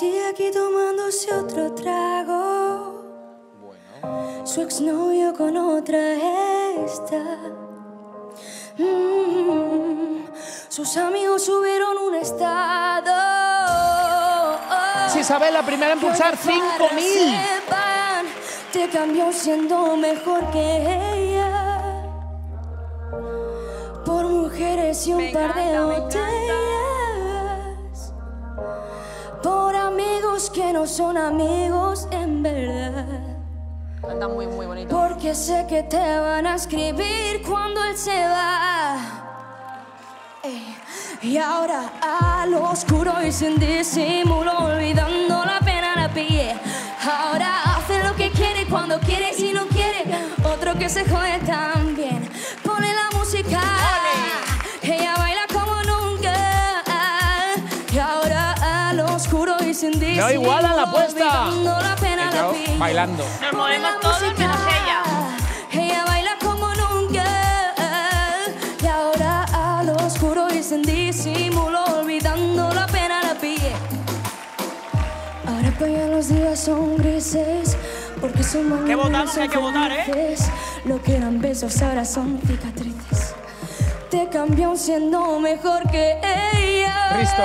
Sigue aquí tomándose otro trago. Su exnovio con otra está. Mm, sus amigos subieron un estado. Es Isabel la primera en pulsar 5000. Sepan, Te cambió siendo mejor que ella. Por mujeres y un Me par de encanta, botellas. No son amigos en verdad. Canta muy, muy bonito. Porque sé que te van a escribir cuando él se va. Ey, Y ahora a lo oscuro y sin disimulo, olvidando la pena la pille. Ahora hace lo que quiere cuando quiere y si no quiere, otro que se jode disimulo, No igualan la apuesta. la pille. bailando. Nos movemos todos menos ella. Ella baila como nunca. Y ahora a lo oscuro y sin disimulo, olvidando la pena la pille. Ahora pues ya los días son grises. Porque son Que votar, hay que votar, ¿eh? Lo que eran besos ahora son cicatrices. Te cambió siendo mejor que ella. Risto.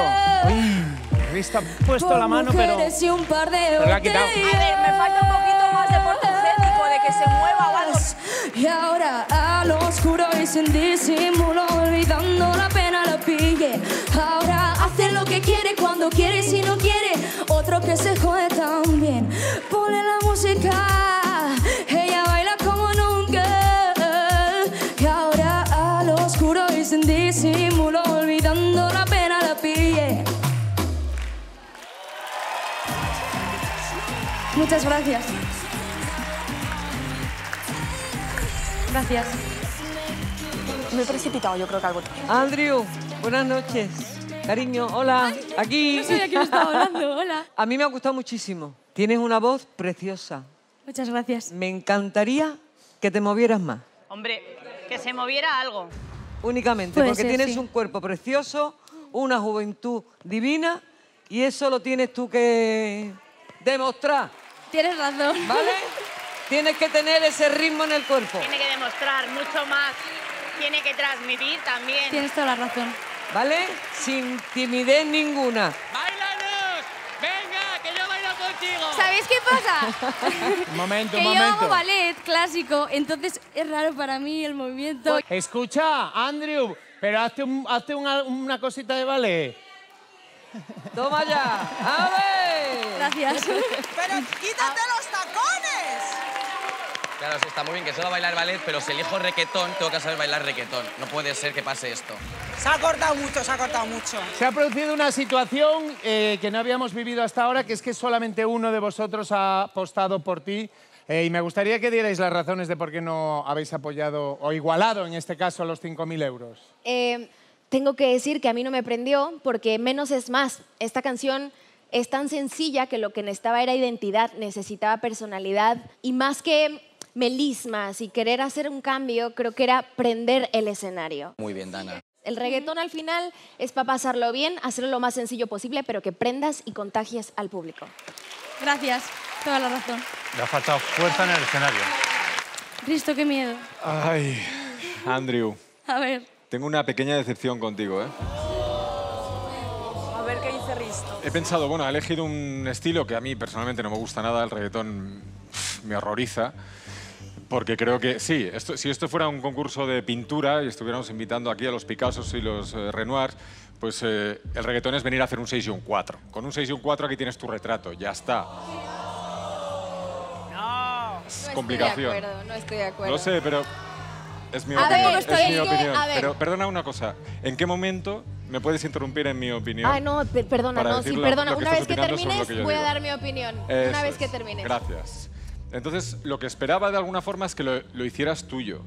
Puesto Por la mano, pero. y un par de pero la ha quitado. A ver, me falta un poquito más de portugésico, de que se mueva o algo. Y ahora a lo oscuro y sin disimulo, olvidando la pena la pille. Ahora hace lo que quiere cuando quiere, si no quiere, otro que se jode Muchas gracias. Gracias. Me he precipitado, yo creo que algo. Andrew, buenas noches. Cariño, hola. Aquí. No sabía que me estaba hablando. Hola. A mí me ha gustado muchísimo. Tienes una voz preciosa. Muchas gracias. Me encantaría que te movieras más. Hombre, que se moviera algo. Únicamente, Puede porque ser, tienes sí. un cuerpo precioso, una juventud divina y eso lo tienes tú que demostrar, Tienes razón. ¿vale? tienes que tener ese ritmo en el cuerpo, Tiene que demostrar mucho más. Tiene que transmitir también. Tienes toda la razón. ¿vale? Sin timidez ninguna. ¡Báilanos! ¡Venga, que yo bailo contigo! ¿Sabéis qué pasa? Un momento, que un yo hago momento. ballet clásico, entonces es raro para mí el movimiento. Escucha, Andrew, pero hazte, un- hazte una, una cosita de ballet. Toma ya. A ver. Gracias. ¡Pero quítate los tacones! Claro, sí, está muy bien que solo bailar ballet, pero si elijo requetón, tengo que saber bailar requetón. No puede ser que pase esto. Se ha cortado mucho, se ha cortado mucho. Se ha producido una situación eh, que no habíamos vivido hasta ahora, que es que solamente uno de vosotros ha apostado por ti. Eh, y me gustaría que dierais las razones de por qué no habéis apoyado o igualado, en este caso, los 5.000 euros. Eh, tengo que decir que a mí no me prendió porque menos es más. Esta canción es tan sencilla que lo que necesitaba era identidad, necesitaba personalidad y más que melismas y querer hacer un cambio, creo que era prender el escenario. Muy bien, Dana. El reggaetón al final es para pasarlo bien, hacerlo lo más sencillo posible, pero que prendas y contagies al público. Gracias. Toda la razón. Le ha faltado fuerza en el escenario. Risto, qué miedo. Ay, Andrew, A ver. tengo una pequeña decepción contigo, ¿eh? He pensado, bueno, he elegido un estilo que a mí personalmente no me gusta nada, el reggaetón me horroriza, porque creo que, sí, esto, si esto fuera un concurso de pintura y estuviéramos invitando aquí a los Picassos y los eh, Renoirs, pues eh, el reggaetón es venir a hacer un 6 y un 4. Con un 6 y un 4 aquí tienes tu retrato, ya está. No. Es complicación. no estoy de acuerdo. No sé, pero es mi A opinión. ver, es estoy- mi que, opinión. a ver. Pero perdona una cosa, ¿en qué momento me puedes interrumpir en mi opinión? Ay, no, per- perdona, no, sí, lo- perdona. lo Una vez que termines, que voy a digo. dar mi opinión. Eso Una vez es. que termines. Gracias. Entonces, lo que esperaba de alguna forma es que lo, lo hicieras tuyo.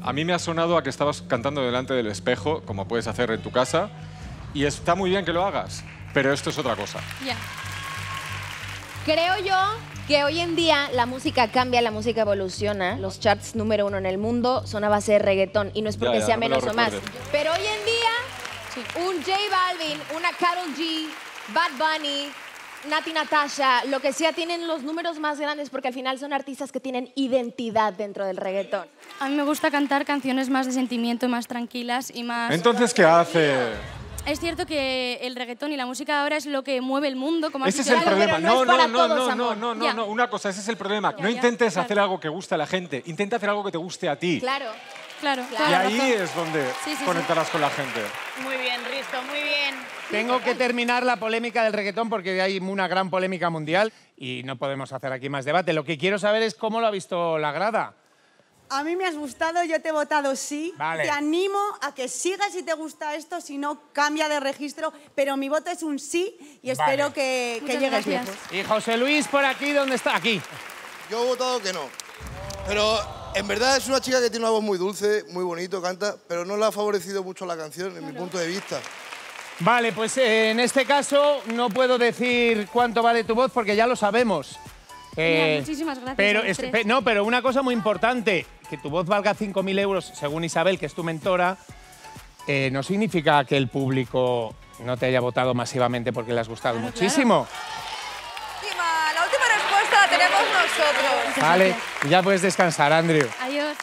A mí me ha sonado a que estabas cantando delante del espejo, como puedes hacer en tu casa, y está muy bien que lo hagas, pero esto es otra cosa. Ya. Creo yo que hoy en día la música cambia, la música evoluciona. Los charts número uno en el mundo son a base de reggaetón y no es Ya, porque ya, sea no me menos o más. Pero hoy en día, un J Balvin, una Karol G, Bad Bunny, Nati Natasha, lo que sea, tienen los números más grandes porque al final son artistas que tienen identidad dentro del reggaetón. A mí me gusta cantar canciones más de sentimiento, más tranquilas y más... Entonces, ¿qué hace? Es cierto que el reggaetón y la música ahora es lo que mueve el mundo, como has Ese es el problema. no No, es no, no, todos, no, no, no, no. Una cosa, ese es el problema. Ya, No ya, intentes claro. hacer algo que guste a la gente. Intenta hacer algo que te guste a ti. Claro. Claro, Y ahí razón. es donde Sí, sí, sí. conectarás con la gente. Muy bien, Risto, muy bien. Tengo que terminar la polémica del reggaetón porque hay una gran polémica mundial y no podemos hacer aquí más debate. Lo que quiero saber es cómo lo ha visto la grada. A mí me has gustado, yo te he votado sí. Vale. Te animo a que sigas si te gusta esto, si no, cambia de registro. Pero mi voto es un sí y espero Vale. que, que llegues gracias. lejos. Y José Luis por aquí, ¿dónde está? Aquí. Yo he votado que no. Pero en verdad es una chica que tiene una voz muy dulce, muy bonito, canta, pero no le ha favorecido mucho la canción, en mi punto de vista. Vale, pues eh, en este caso no puedo decir cuánto vale tu voz porque ya lo sabemos. Genial, muchísimas gracias Pero, es- pe- no, pero una cosa muy importante, que tu voz valga 5.000 euros, según Isabel, que es tu mentora, eh, no significa que el público no te haya votado masivamente porque le has gustado muchísimo. Vale, ya puedes descansar, Andrew. Adiós.